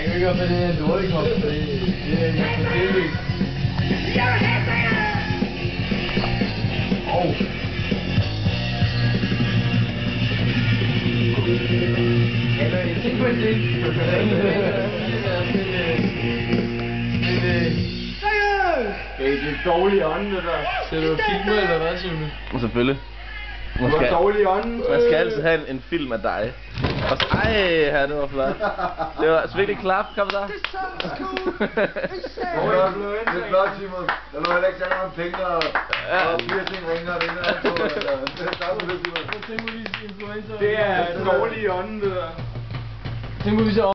Jeg kan ikke gøre for det er en dårlig kop. Det, det er. Eller ikke på det. Det er dårlig ånd, det der. Ser du filmer eller hvad, Sune? Selvfølgelig. Du Man har skal, dårlig ånd. man skal altid have en, en film af dig. Og så, ej, her, det var flot. Det var virkelig klap, kom der. Det er flot, Simon. Der lå heller ikke særlig mange penge, og, og fire ting ringer, og det det andet. Så, Tak for det, Simon. På. Det er dårlig ånd, det der. Tænk på, vi så